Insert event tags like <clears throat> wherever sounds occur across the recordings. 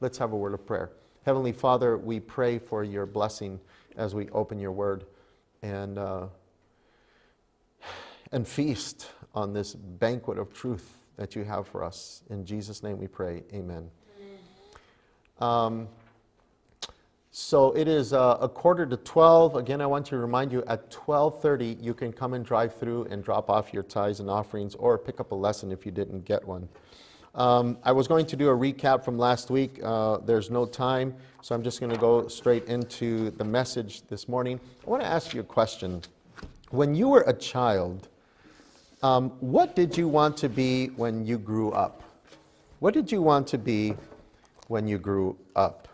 Let's have a word of prayer. Heavenly Father, we pray for your blessing as we open your word and, uh, and feast on this banquet of truth that you have for us. In Jesus' name we pray. Amen. Um, so it is uh, a quarter to 12. Again, I want to remind you at 12:30 you can come and drive through and drop off your tithes and offerings or pick up a lesson if you didn't get one. Um, I was going to do a recap from last week. Uh, there's no time, so I'm just going to go straight into the message this morning. I want to ask you a question. When you were a child, um, what did you want to be when you grew up? What did you want to be when you grew up?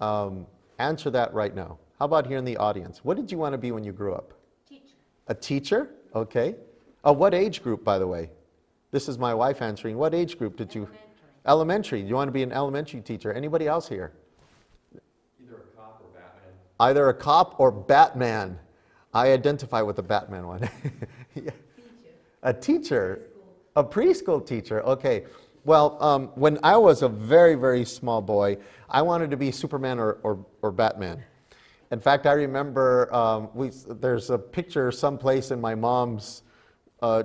Um, answer that right now. How about here in the audience? What did you want to be when you grew up? Teacher. A teacher? Okay. Of what age group, by the way? This is my wife answering. What age group did you? Elementary. Elementary. You want to be an elementary teacher. Anybody else here? Either a cop or Batman. Either a cop or Batman. I identify with the Batman one. <laughs> Yeah. A teacher, a preschool teacher. Okay. Well, um, when I was a very, very small boy, I wanted to be Superman or, or, or Batman. In fact, I remember um, we, there's a picture someplace in my mom's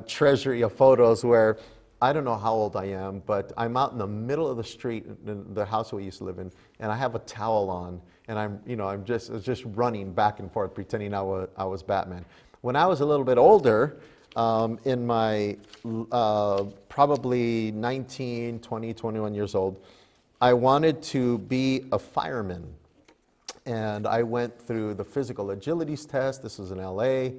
treasury of photos where I don't know how old I am, but I'm out in the middle of the street, in the house we used to live in, and I have a towel on, and I'm, you know, I'm just, just running back and forth, pretending I was, I was Batman. When I was a little bit older, um, in my uh, probably 19, 20, 21 years old, I wanted to be a fireman. And I went through the physical agilities test. This was in LA.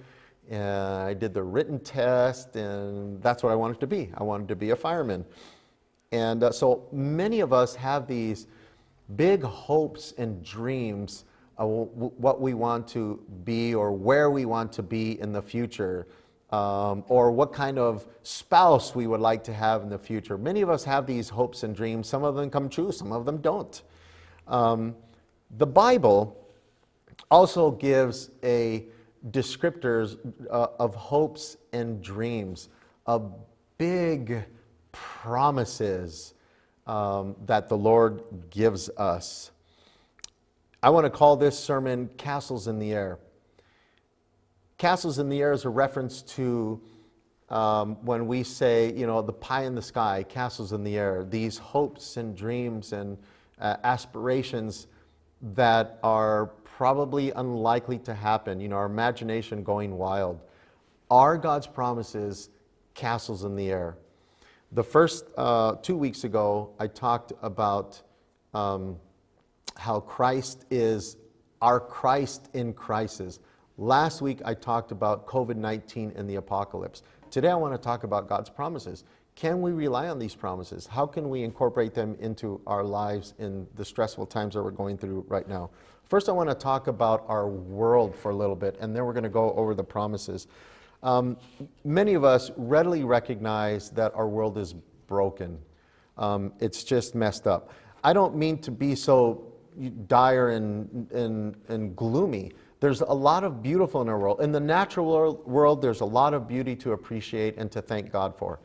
And I did the written test, and that's what I wanted to be. I wanted to be a fireman. And uh, so many of us have these big hopes and dreams of what we want to be or where we want to be in the future. Um, or what kind of spouse we would like to have in the future. Many of us have these hopes and dreams. Some of them come true, some of them don't. Um, the Bible also gives a descriptors uh, of hopes and dreams, of big promises um, that the Lord gives us. I want to call this sermon Castles in the Air. Castles in the Air is a reference to um, when we say, you know, the pie in the sky, castles in the air, these hopes and dreams and uh, aspirations that are probably unlikely to happen, you know, our imagination going wild. Are God's promises castles in the air? The first uh, two weeks ago, I talked about um, how Christ is our Christ in crisis. Last week, I talked about COVID 19 and the apocalypse. Today, I want to talk about God's promises. Can we rely on these promises? How can we incorporate them into our lives in the stressful times that we're going through right now? First, I want to talk about our world for a little bit, and then we're going to go over the promises. Um, many of us readily recognize that our world is broken. Um, it's just messed up. I don't mean to be so dire and, and, and gloomy. There's a lot of beautiful in our world. In the natural world, world, there's a lot of beauty to appreciate and to thank God for.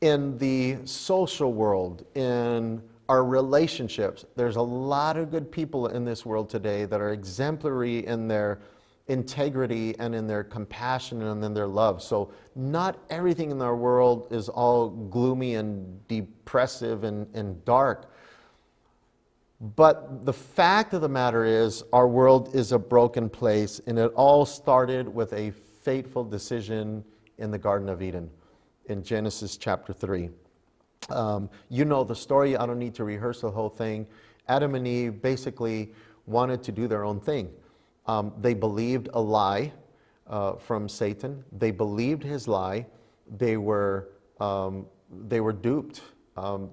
In the social world, in our relationships, there's a lot of good people in this world today that are exemplary in their integrity and in their compassion and in their love. So, not everything in our world is all gloomy and depressive and, and dark. But the fact of the matter is, our world is a broken place, and it all started with a fateful decision in the Garden of Eden in Genesis chapter 3. Um, you know the story, I don't need to rehearse the whole thing. Adam and Eve basically wanted to do their own thing. Um, they believed a lie uh, from Satan, they believed his lie, they were, um, they were duped. Um,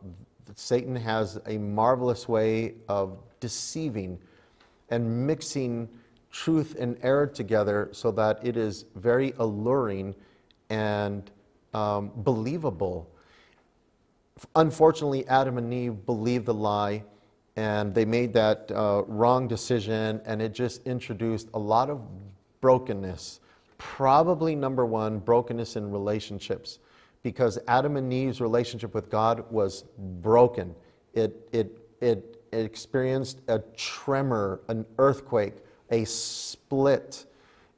Satan has a marvelous way of deceiving and mixing truth and error together so that it is very alluring and um, believable. Unfortunately, Adam and Eve believed the lie and they made that uh, wrong decision, and it just introduced a lot of brokenness. Probably number one, brokenness in relationships because Adam and Eve's relationship with God was broken. It, it, it experienced a tremor, an earthquake, a split.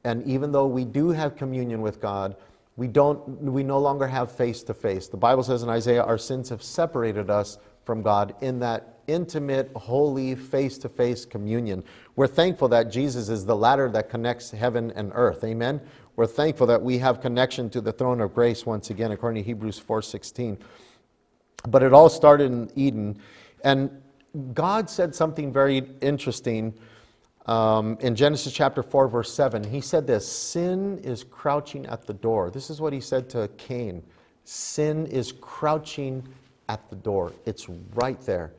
And even though we do have communion with God, we, don't, we no longer have face to face. The Bible says in Isaiah, our sins have separated us from God in that intimate, holy, face to face communion. We're thankful that Jesus is the ladder that connects heaven and earth. Amen. We're thankful that we have connection to the throne of grace once again, according to Hebrews 4:16. But it all started in Eden, and God said something very interesting um, in Genesis chapter 4, verse 7. He said this Sin is crouching at the door. This is what he said to Cain Sin is crouching at the door, it's right there.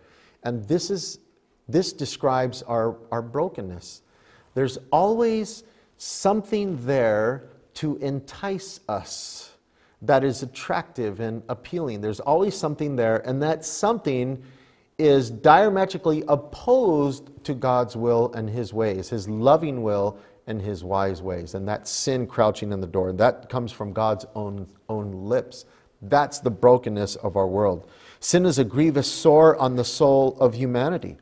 And this, is, this describes our, our brokenness. There's always something there to entice us that is attractive and appealing. There's always something there, and that something is diametrically opposed to God's will and His ways, His loving will and His wise ways. And that sin crouching in the door. That comes from God's own, own lips. That's the brokenness of our world. Sin is a grievous sore on the soul of humanity.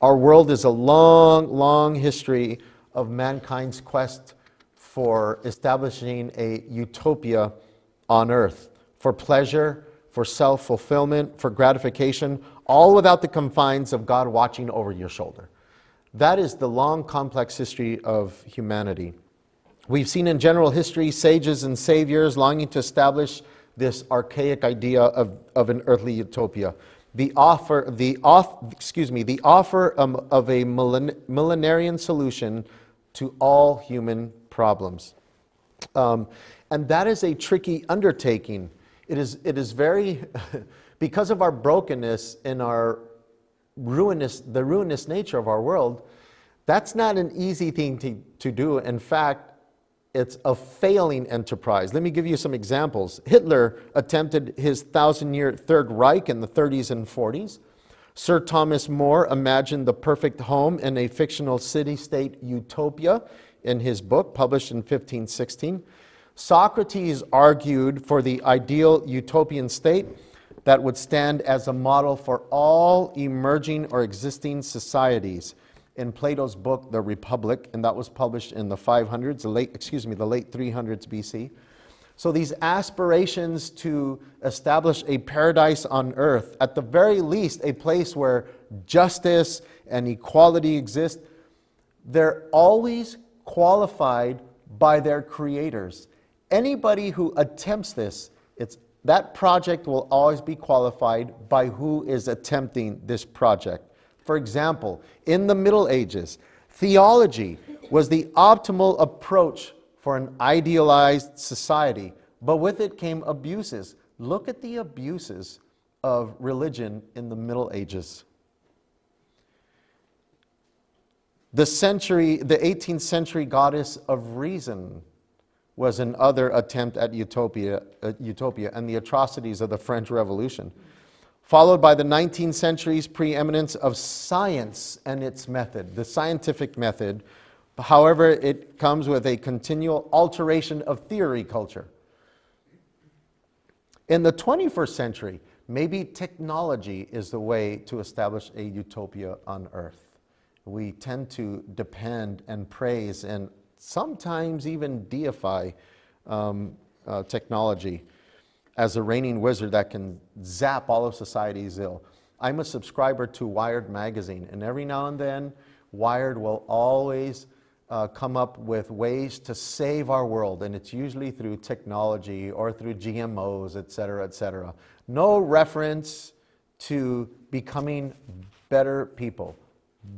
Our world is a long, long history of mankind's quest for establishing a utopia on earth for pleasure, for self fulfillment, for gratification, all without the confines of God watching over your shoulder. That is the long, complex history of humanity. We've seen in general history sages and saviors longing to establish this archaic idea of, of an earthly utopia. The offer, the off, excuse me, the offer um, of a millen, millenarian solution to all human problems. Um, and that is a tricky undertaking. It is, it is very, <laughs> because of our brokenness and our ruinous, the ruinous nature of our world, that's not an easy thing to, to do. In fact, it's a failing enterprise. Let me give you some examples. Hitler attempted his thousand year Third Reich in the 30s and 40s. Sir Thomas More imagined the perfect home in a fictional city state utopia in his book, published in 1516. Socrates argued for the ideal utopian state that would stand as a model for all emerging or existing societies in Plato's book, The Republic, and that was published in the 500s, the late, excuse me, the late 300s BC. So these aspirations to establish a paradise on earth, at the very least, a place where justice and equality exist, they're always qualified by their creators. Anybody who attempts this, it's, that project will always be qualified by who is attempting this project. For example, in the Middle Ages, theology was the optimal approach for an idealized society, but with it came abuses. Look at the abuses of religion in the Middle Ages. The century, the 18th century goddess of reason was another attempt at utopia, uh, utopia and the atrocities of the French Revolution followed by the 19th century's preeminence of science and its method, the scientific method. However, it comes with a continual alteration of theory culture. In the 21st century, maybe technology is the way to establish a utopia on earth. We tend to depend and praise and sometimes even deify um, uh, technology as a reigning wizard that can zap all of society's ill. I'm a subscriber to Wired magazine, and every now and then, Wired will always uh, come up with ways to save our world, and it's usually through technology or through GMOs, et cetera, et cetera. No reference to becoming better people,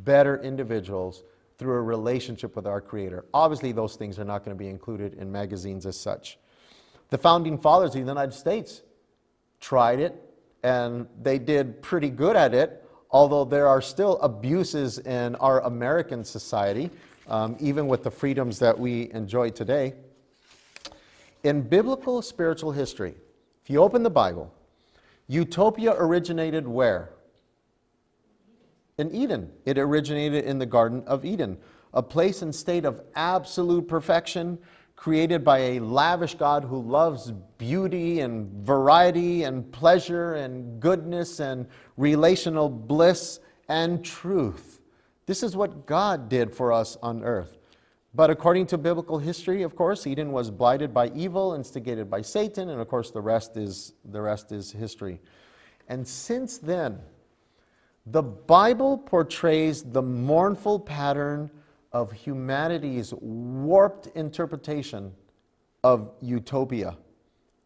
better individuals through a relationship with our Creator. Obviously, those things are not going to be included in magazines as such. The founding fathers of the United States tried it, and they did pretty good at it, although there are still abuses in our American society, um, even with the freedoms that we enjoy today. In biblical spiritual history, if you open the Bible, utopia originated where? In Eden. It originated in the Garden of Eden, a place and state of absolute perfection created by a lavish God who loves beauty and variety and pleasure and goodness and relational bliss and truth. This is what God did for us on earth. But according to biblical history, of course, Eden was blighted by evil, instigated by Satan, and of course the rest is the rest is history. And since then, the Bible portrays the mournful pattern of humanity's warped interpretation of utopia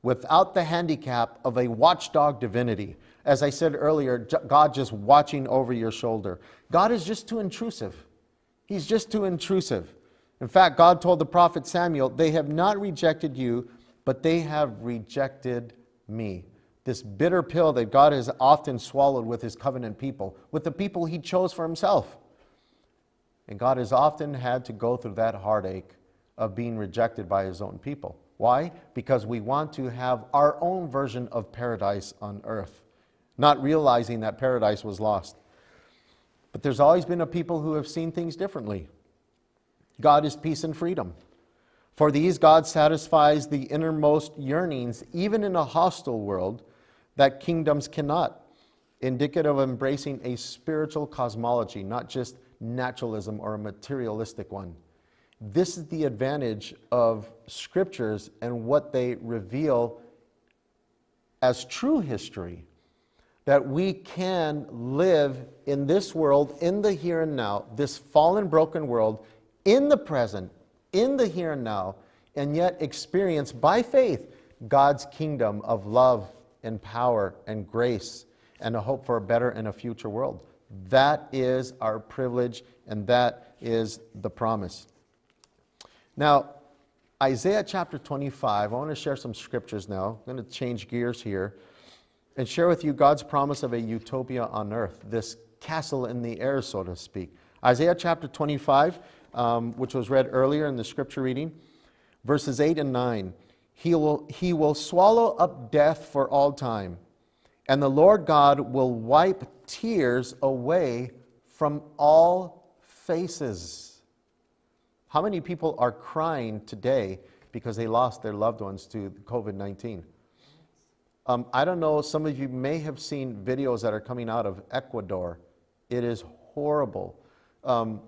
without the handicap of a watchdog divinity. As I said earlier, God just watching over your shoulder. God is just too intrusive. He's just too intrusive. In fact, God told the prophet Samuel, They have not rejected you, but they have rejected me. This bitter pill that God has often swallowed with his covenant people, with the people he chose for himself. And God has often had to go through that heartache of being rejected by his own people. Why? Because we want to have our own version of paradise on earth, not realizing that paradise was lost. But there's always been a people who have seen things differently. God is peace and freedom. For these, God satisfies the innermost yearnings, even in a hostile world, that kingdoms cannot, indicative of embracing a spiritual cosmology, not just naturalism or a materialistic one. This is the advantage of scriptures and what they reveal as true history that we can live in this world, in the here and now, this fallen, broken world, in the present, in the here and now, and yet experience by faith God's kingdom of love and power and grace and a hope for a better and a future world. That is our privilege, and that is the promise. Now, Isaiah chapter 25, I want to share some scriptures now. I'm going to change gears here and share with you God's promise of a utopia on earth, this castle in the air, so to speak. Isaiah chapter 25, um, which was read earlier in the scripture reading, verses 8 and 9. He will, he will swallow up death for all time, and the Lord God will wipe tears away from all faces. How many people are crying today because they lost their loved ones to COVID 19? Um, I don't know, some of you may have seen videos that are coming out of Ecuador. It is horrible. Um,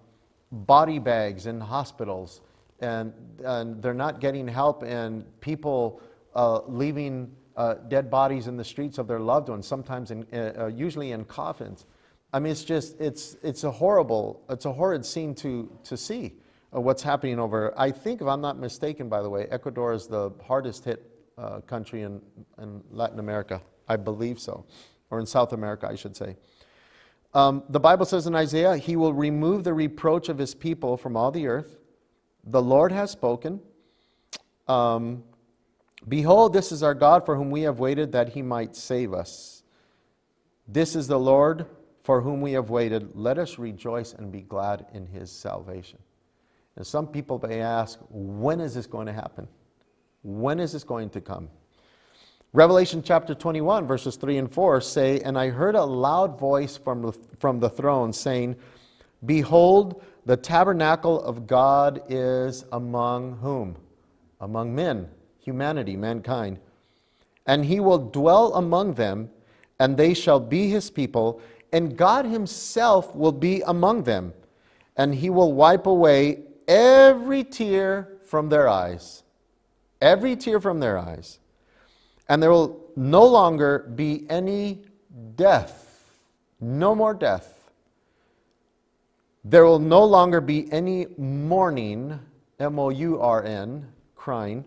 body bags in hospitals, and, and they're not getting help, and people uh, leaving uh, dead bodies in the streets of their loved ones, sometimes in, uh, uh usually in coffins. I mean, it's just, it's, it's a horrible, it's a horrid scene to, to see what's happening over. I think, if I'm not mistaken, by the way, Ecuador is the hardest hit uh, country in, in Latin America. I believe so, or in South America, I should say. Um, the Bible says in Isaiah, He will remove the reproach of His people from all the earth. The Lord has spoken. Um, Behold, this is our God for whom we have waited that He might save us. This is the Lord for whom we have waited. Let us rejoice and be glad in His salvation. And some people may ask, when is this going to happen? When is this going to come? Revelation chapter 21, verses 3 and 4 say, And I heard a loud voice from the, from the throne saying, Behold, the tabernacle of God is among whom? Among men, humanity, mankind. And he will dwell among them, and they shall be his people, and God himself will be among them, and he will wipe away every tear from their eyes. Every tear from their eyes. And there will no longer be any death. No more death. There will no longer be any mourning, M O U R N, crying,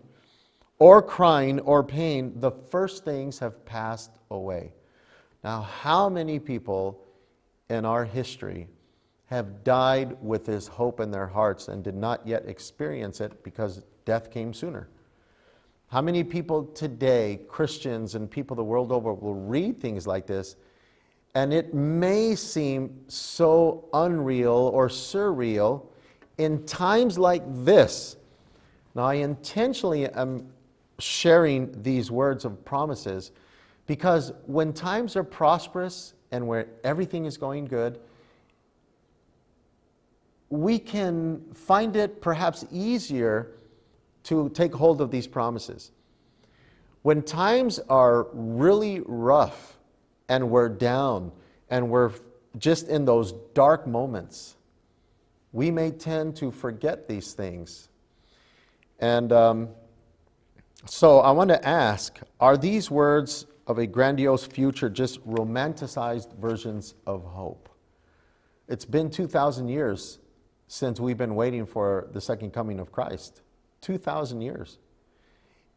or crying or pain. The first things have passed away. Now, how many people in our history have died with this hope in their hearts and did not yet experience it because death came sooner. How many people today, Christians and people the world over, will read things like this and it may seem so unreal or surreal in times like this? Now, I intentionally am sharing these words of promises because when times are prosperous and where everything is going good, we can find it perhaps easier to take hold of these promises. When times are really rough and we're down and we're just in those dark moments, we may tend to forget these things. And um, so I want to ask are these words of a grandiose future just romanticized versions of hope? It's been 2,000 years since we've been waiting for the second coming of Christ. 2,000 years.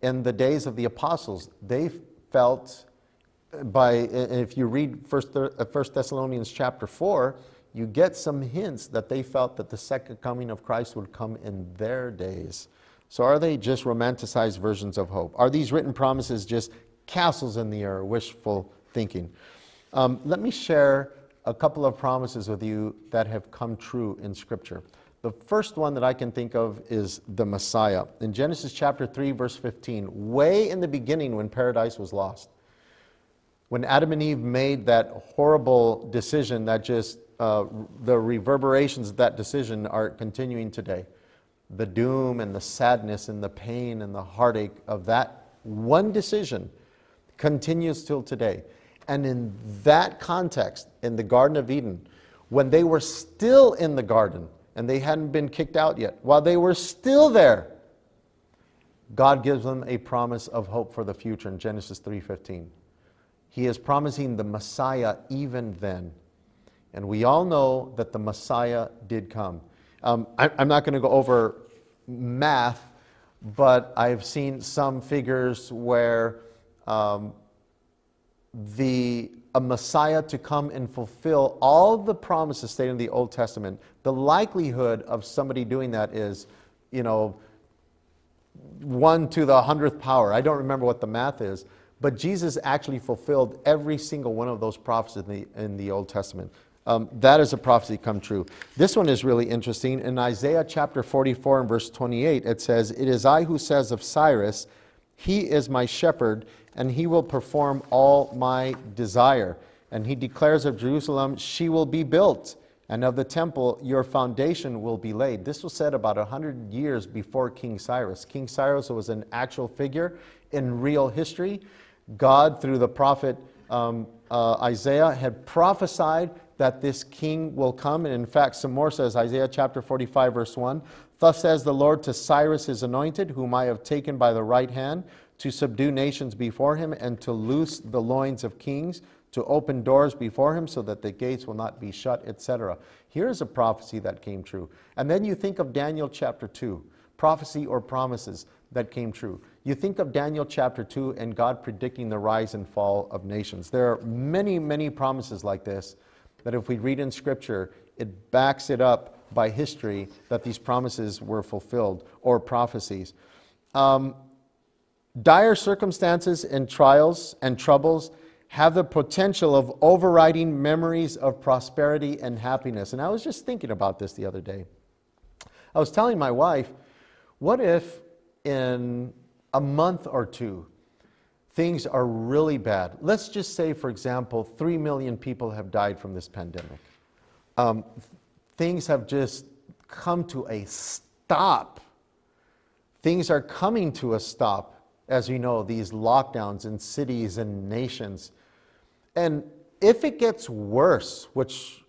In the days of the apostles, they felt by, if you read First, uh, First Thessalonians chapter 4, you get some hints that they felt that the second coming of Christ would come in their days. So are they just romanticized versions of hope? Are these written promises just castles in the air, wishful thinking? Um, let me share a couple of promises with you that have come true in Scripture. The first one that I can think of is the Messiah. In Genesis chapter 3, verse 15, way in the beginning when paradise was lost, when Adam and Eve made that horrible decision that just, uh, the reverberations of that decision are continuing today. The doom and the sadness and the pain and the heartache of that one decision continues till today. And in that context, in the Garden of Eden, when they were still in the garden and they hadn't been kicked out yet, while they were still there, God gives them a promise of hope for the future in Genesis 3:15. He is promising the Messiah even then. And we all know that the Messiah did come. Um, I, am not going to go over math, but I've seen some figures where um, the a Messiah to come and fulfill all the promises stated in the Old Testament, the likelihood of somebody doing that is, you know, one to the hundredth power. I don't remember what the math is, but Jesus actually fulfilled every single one of those prophecies in the, in the Old Testament. Um, that is a prophecy come true. This one is really interesting. In Isaiah chapter 44 and verse 28, it says, It is I who says of Cyrus, He is my shepherd, and he will perform all my desire. And he declares of Jerusalem, She will be built, and of the temple, your foundation will be laid. This was said about 100 years before King Cyrus. King Cyrus was an actual figure in real history. God, through the prophet um, uh, Isaiah, had prophesied that this king will come. And in fact, some more says, Isaiah chapter 45, verse 1 Thus says the Lord to Cyrus his anointed, whom I have taken by the right hand, to subdue nations before him, and to loose the loins of kings, to open doors before him, so that the gates will not be shut, etc. Here's a prophecy that came true. And then you think of Daniel chapter 2, prophecy or promises that came true. You think of Daniel chapter 2 and God predicting the rise and fall of nations. There are many, many promises like this that if we read in Scripture, it backs it up by history that these promises were fulfilled or prophecies. Um, dire circumstances and trials and troubles have the potential of overriding memories of prosperity and happiness. And I was just thinking about this the other day. I was telling my wife, what if in a month or two, things are really bad. Let's just say, for example, 3 million people have died from this pandemic. Um, things have just come to a stop. Things are coming to a stop, as we know, these lockdowns in cities and nations. And if it gets worse, which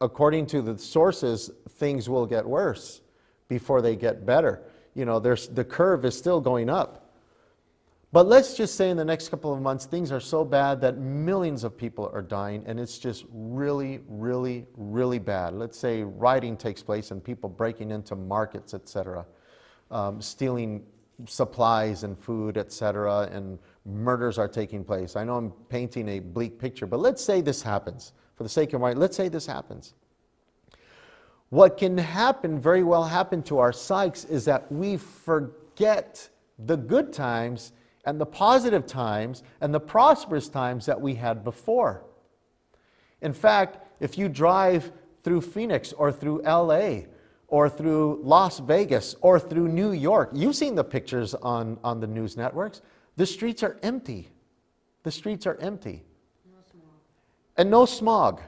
according to the sources, things will get worse before they get better you know, there's, the curve is still going up. But let's just say in the next couple of months, things are so bad that millions of people are dying, and it's just really, really, really bad. Let's say rioting takes place and people breaking into markets, etc., um, stealing supplies and food, etc., and murders are taking place. I know I'm painting a bleak picture, but let's say this happens. For the sake of my, let's say this happens. What can happen, very well happen to our psyches, is that we forget the good times and the positive times and the prosperous times that we had before. In fact, if you drive through Phoenix or through LA or through Las Vegas or through New York, you've seen the pictures on, on the news networks. The streets are empty. The streets are empty. No and no smog.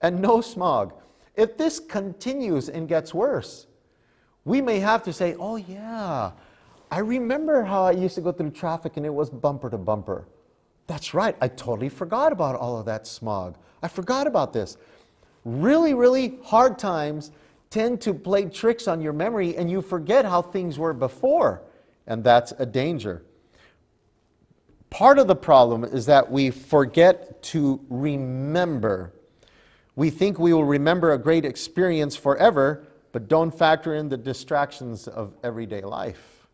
And no smog. If this continues and gets worse, we may have to say, oh, yeah, I remember how I used to go through traffic and it was bumper to bumper. That's right, I totally forgot about all of that smog. I forgot about this. really, really hard times tend to play tricks on your memory and you forget how things were before. And that's a danger. Part of the problem is that we forget to remember. We think we will remember a great experience forever, but don't factor in the distractions of everyday life,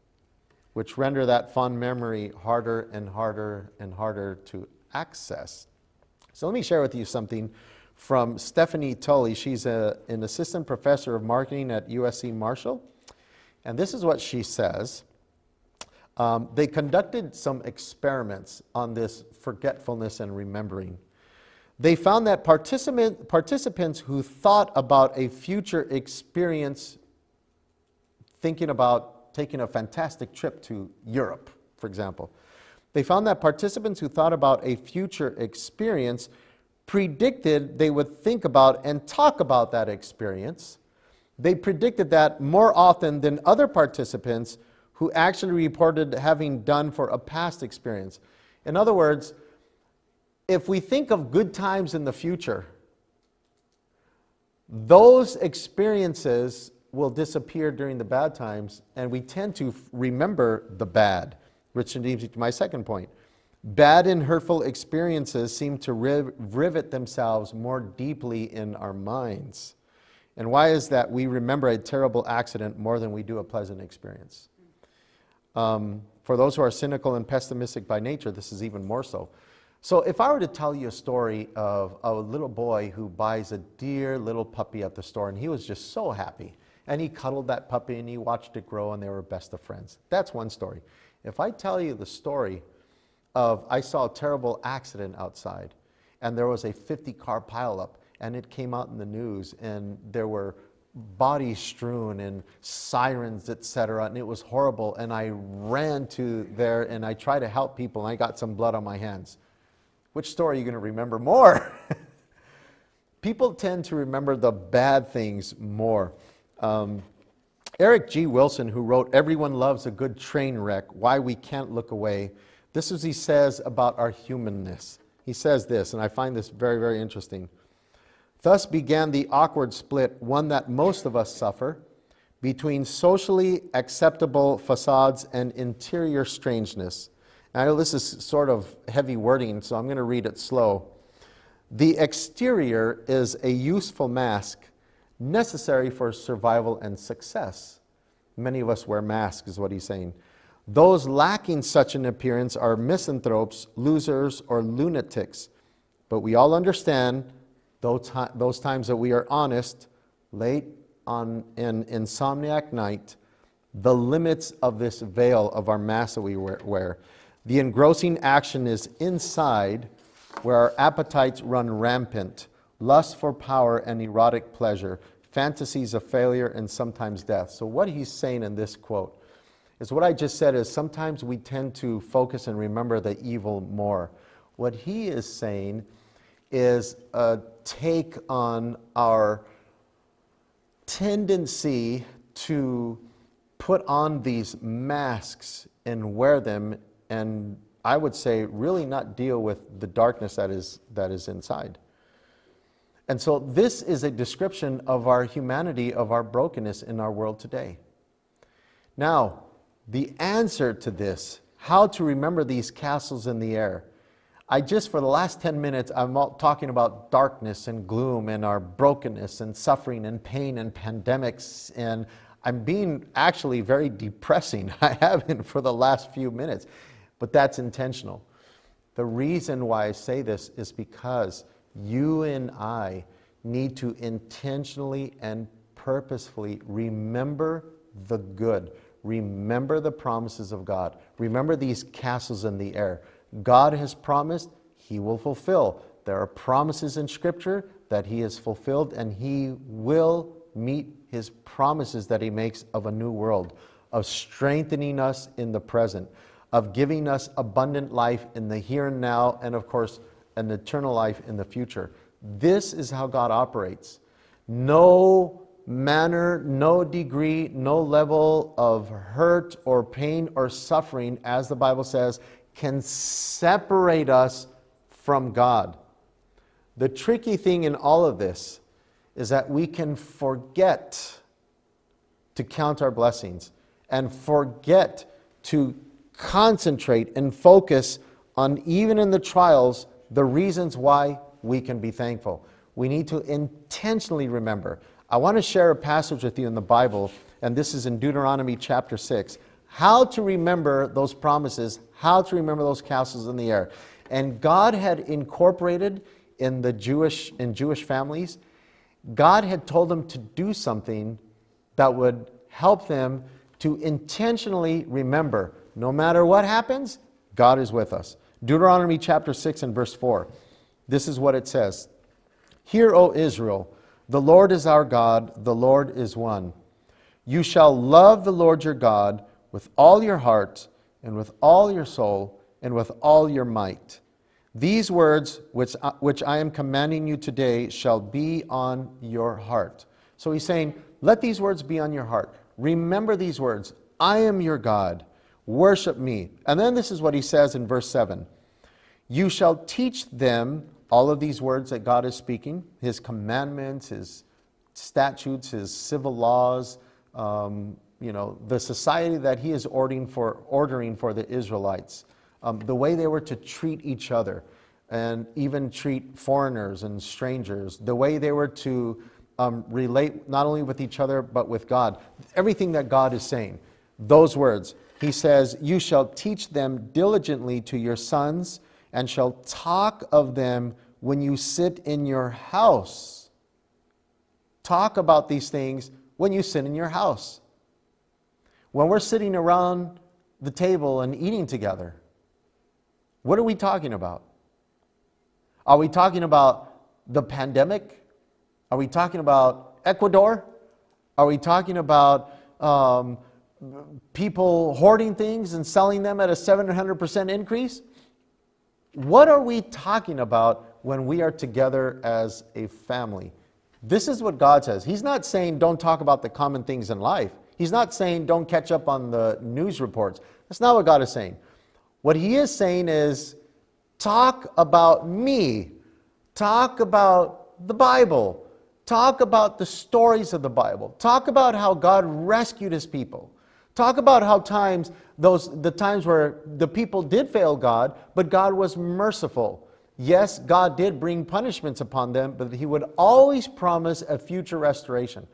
which render that fond memory harder and harder and harder to access. So let me share with you something from Stephanie Tully. She's a, an assistant professor of marketing at USC Marshall. And this is what she says. Um, they conducted some experiments on this forgetfulness and remembering. They found that participant, participants who thought about a future experience, thinking about taking a fantastic trip to Europe, for example, they found that participants who thought about a future experience predicted they would think about and talk about that experience. They predicted that more often than other participants who actually reported having done for a past experience. In other words, if we think of good times in the future, those experiences will disappear during the bad times, and we tend to remember the bad, which leads me to my second point. Bad and hurtful experiences seem to riv rivet themselves more deeply in our minds. And why is that? We remember a terrible accident more than we do a pleasant experience. Um, for those who are cynical and pessimistic by nature, this is even more so. So, if I were to tell you a story of a little boy who buys a dear little puppy at the store, and he was just so happy, and he cuddled that puppy and he watched it grow, and they were best of friends. That's one story. If I tell you the story of I saw a terrible accident outside and there was a 50 car pileup and it came out in the news and there were bodies strewn and sirens etc and it was horrible and i ran to there and i tried to help people and i got some blood on my hands which story are you going to remember more <laughs> people tend to remember the bad things more um, eric g wilson who wrote everyone loves a good train wreck why we can't look away this is what he says about our humanness. He says this, and I find this very, very interesting. Thus began the awkward split, one that most of us suffer, between socially acceptable facades and interior strangeness. I know this is sort of heavy wording, so I'm going to read it slow. The exterior is a useful mask necessary for survival and success. Many of us wear masks, is what he's saying. Those lacking such an appearance are misanthropes, losers, or lunatics. But we all understand those, those times that we are honest, late on an insomniac night, the limits of this veil of our mask that we wear. The engrossing action is inside, where our appetites run rampant, lust for power and erotic pleasure, fantasies of failure and sometimes death. So, what he's saying in this quote is what I just said is sometimes we tend to focus and remember the evil more. What he is saying is a take on our tendency to put on these masks and wear them and I would say really not deal with the darkness that is, that is inside. And so this is a description of our humanity, of our brokenness in our world today. Now, the answer to this, how to remember these castles in the air. I just, for the last 10 minutes, I'm talking about darkness and gloom and our brokenness and suffering and pain and pandemics. And I'm being actually very depressing. <laughs> I have been for the last few minutes, but that's intentional. The reason why I say this is because you and I need to intentionally and purposefully remember the good. Remember the promises of God. Remember these castles in the air. God has promised, He will fulfill. There are promises in Scripture that He has fulfilled, and He will meet His promises that He makes of a new world, of strengthening us in the present, of giving us abundant life in the here and now, and of course, an eternal life in the future. This is how God operates. No manner, no degree, no level of hurt or pain or suffering, as the Bible says, can separate us from God. The tricky thing in all of this is that we can forget to count our blessings and forget to concentrate and focus on, even in the trials, the reasons why we can be thankful. We need to intentionally remember. I want to share a passage with you in the Bible, and this is in Deuteronomy chapter 6. How to remember those promises, how to remember those castles in the air. And God had incorporated in the Jewish in Jewish families, God had told them to do something that would help them to intentionally remember no matter what happens, God is with us. Deuteronomy chapter 6 and verse 4. This is what it says Hear, O Israel, the Lord is our God, the Lord is one. You shall love the Lord your God with all your heart, and with all your soul, and with all your might. These words which, uh, which I am commanding you today shall be on your heart. So he's saying, let these words be on your heart. Remember these words I am your God. Worship me. And then this is what he says in verse 7 You shall teach them all of these words that God is speaking, his commandments, his statutes, his civil laws, um, you know, the society that he is ordering for, ordering for the Israelites, um, the way they were to treat each other and even treat foreigners and strangers, the way they were to um, relate not only with each other but with God. Everything that God is saying, those words. He says, You shall teach them diligently to your sons and shall talk of them when you sit in your house. Talk about these things when you sit in your house. When we're sitting around the table and eating together, what are we talking about? Are we talking about the pandemic? Are we talking about Ecuador? Are we talking about um, people hoarding things and selling them at a 700% increase? What are we talking about when we are together as a family? This is what God says. He's not saying don't talk about the common things in life. He's not saying don't catch up on the news reports. That's not what God is saying. What He is saying is talk about me, talk about the Bible, talk about the stories of the Bible, talk about how God rescued His people. Talk about how times those the times where the people did fail God, but God was merciful. Yes, God did bring punishments upon them, but he would always promise a future restoration.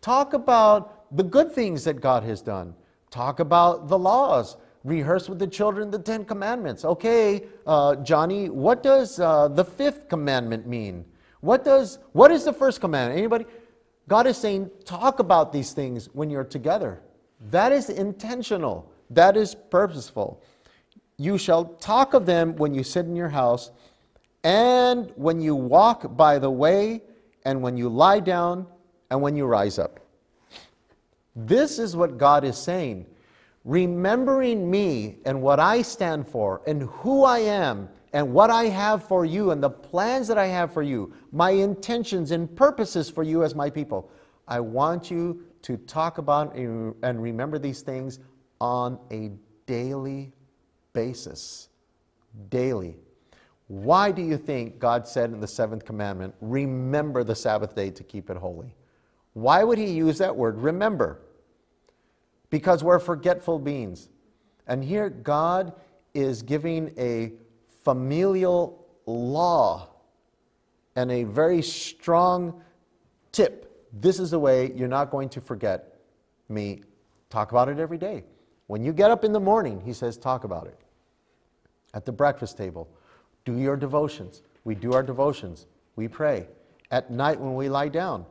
Talk about the good things that God has done. Talk about the laws. Rehearse with the children the Ten Commandments. Okay, uh, Johnny, what does uh, the fifth commandment mean? What does what is the first commandment? Anybody? God is saying, talk about these things when you're together. That is intentional. That is purposeful. You shall talk of them when you sit in your house, and when you walk by the way, and when you lie down, and when you rise up. This is what God is saying. Remembering me and what I stand for, and who I am, and what I have for you, and the plans that I have for you, my intentions and purposes for you as my people. I want you to talk about and remember these things on a daily basis. Daily. Why do you think God said in the seventh commandment, remember the Sabbath day to keep it holy? Why would he use that word, remember? Because we're forgetful beings. And here God is giving a familial law and a very strong tip this is the way you're not going to forget me. Talk about it every day. When you get up in the morning, he says, talk about it. At the breakfast table, do your devotions. We do our devotions. We pray. At night when we lie down.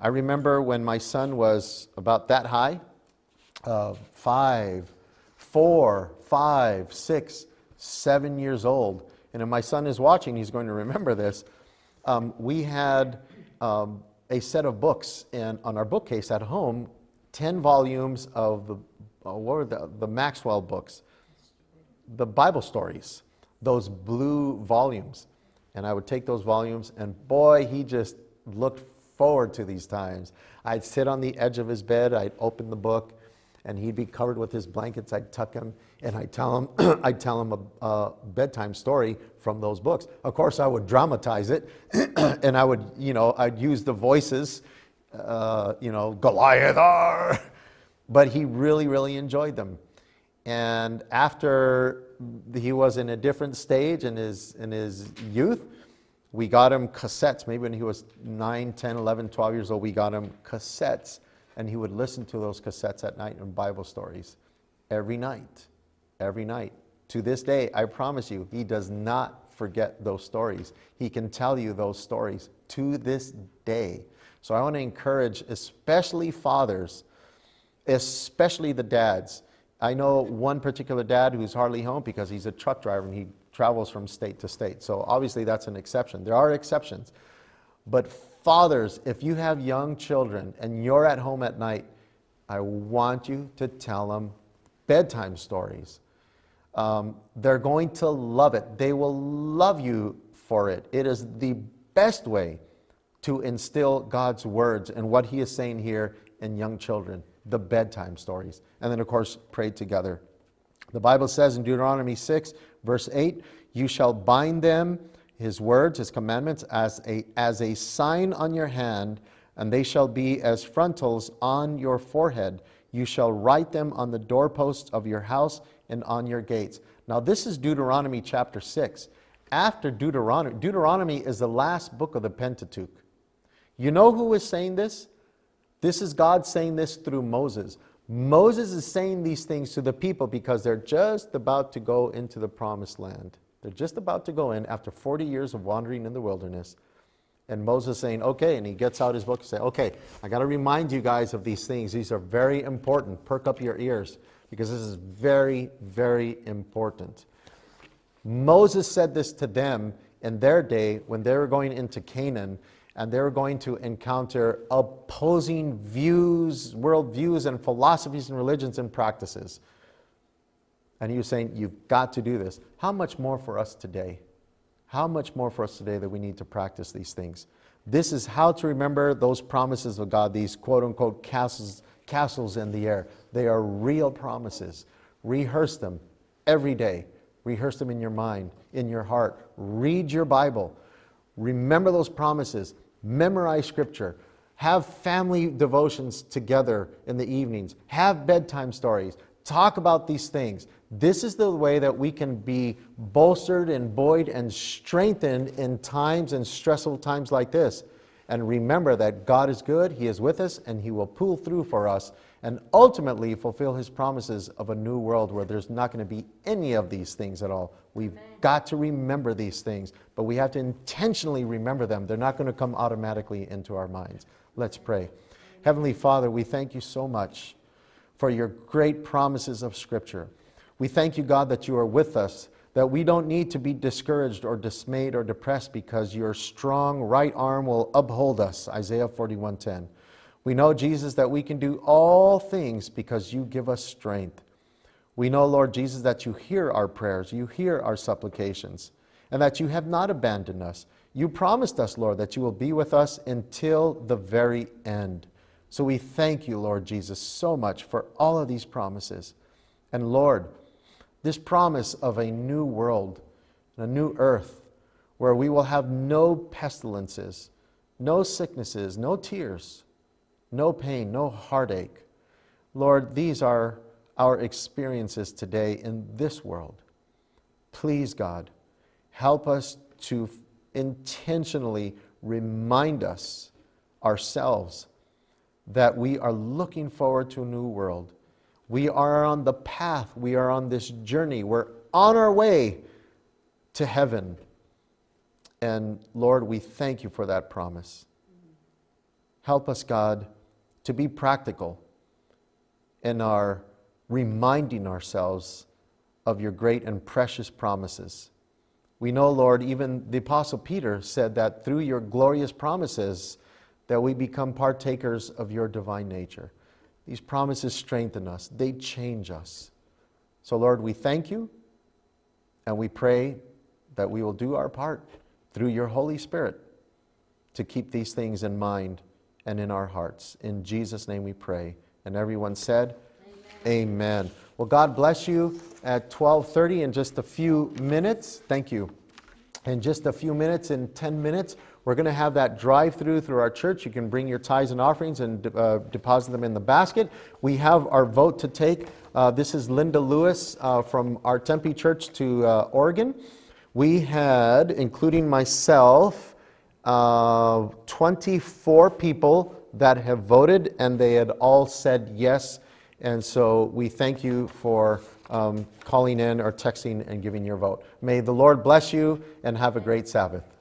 I remember when my son was about that high uh, five, four, five, six, seven years old. And if my son is watching, he's going to remember this. Um, we had um, a set of books in, on our bookcase at home, 10 volumes of the, uh, what were the, the Maxwell books, the Bible stories, those blue volumes. And I would take those volumes, and boy, he just looked forward to these times. I'd sit on the edge of his bed, I'd open the book, and he'd be covered with his blankets. I'd tuck him, and I'd tell him, <clears throat> I'd tell him a, a, bedtime story from those books. Of course, I would dramatize it, <clears throat> and I would, you know, I'd use the voices, uh, you know, Goliath, <laughs> but he really, really enjoyed them. And after he was in a different stage in his, in his youth, we got him cassettes. Maybe when he was 9, 10, 11, 12 years old, we got him cassettes. And he would listen to those cassettes at night and Bible stories every night. Every night. To this day, I promise you, he does not forget those stories. He can tell you those stories to this day. So I want to encourage, especially fathers, especially the dads. I know one particular dad who's hardly home because he's a truck driver and he travels from state to state. So obviously that's an exception. There are exceptions. But fathers, if you have young children and you're at home at night, I want you to tell them bedtime stories. Um, they're going to love it. They will love you for it. It is the best way to instill God's words and what He is saying here in young children, the bedtime stories. And then, of course, pray together. The Bible says in Deuteronomy 6, Verse 8 You shall bind them, his words, his commandments, as a, as a sign on your hand, and they shall be as frontals on your forehead. You shall write them on the doorposts of your house and on your gates. Now, this is Deuteronomy chapter 6. After Deuteronomy, Deuteronomy is the last book of the Pentateuch. You know who is saying this? This is God saying this through Moses. Moses is saying these things to the people because they're just about to go into the promised land. They're just about to go in after 40 years of wandering in the wilderness. And Moses saying, okay, and he gets out his book and say, okay, I got to remind you guys of these things. These are very important. Perk up your ears because this is very, very important. Moses said this to them in their day when they were going into Canaan and they were going to encounter opposing views, worldviews, and philosophies and religions and practices. And he was saying, You've got to do this. How much more for us today? How much more for us today that we need to practice these things? This is how to remember those promises of God, these quote unquote castles, castles in the air. They are real promises. Rehearse them every day. Rehearse them in your mind, in your heart. Read your Bible. Remember those promises memorize scripture, have family devotions together in the evenings, have bedtime stories, talk about these things. This is the way that we can be bolstered and buoyed and strengthened in times and stressful times like this. And remember that God is good, He is with us, and He will pull through for us and ultimately fulfill His promises of a new world where there's not going to be any of these things at all. We've Amen. got to remember these things, but we have to intentionally remember them. They're not going to come automatically into our minds. Let's pray. Heavenly Father, we thank you so much for your great promises of Scripture. We thank you, God, that you are with us that we don't need to be discouraged or dismayed or depressed because your strong right arm will uphold us isaiah 41:10 we know jesus that we can do all things because you give us strength. We know lord jesus that you hear our prayers you hear our supplications and that you have not abandoned us. You promised us lord that you will be with us until the very end. So we thank you lord jesus so much for all of these promises. And lord this promise of a new world, a new earth, where we will have no pestilences, no sicknesses, no tears, no pain, no heartache. Lord, these are our experiences today in this world. Please, God, help us to intentionally remind us ourselves that we are looking forward to a new world we are on the path, we are on this journey, we're on our way to heaven. And Lord, we thank you for that promise. Help us, God, to be practical in our reminding ourselves of your great and precious promises. We know, Lord, even the Apostle Peter said that through your glorious promises, that we become partakers of your divine nature. These promises strengthen us, they change us. So, Lord, we thank you and we pray that we will do our part through your Holy Spirit to keep these things in mind and in our hearts. In Jesus' name we pray. And everyone said, Amen. Well, God bless you at 12:30 in just a few minutes. Thank you. In just a few minutes, in 10 minutes, we're going to have that drive-through through our church. You can bring your tithes and offerings and uh, deposit them in the basket. We have our vote to take. Uh, this is Linda Lewis uh, from our Tempe Church to uh, Oregon. We had, including myself, uh, 24 people that have voted, and they had all said yes. And so we thank you for um, calling in or texting and giving your vote. May the Lord bless you and have a great Sabbath.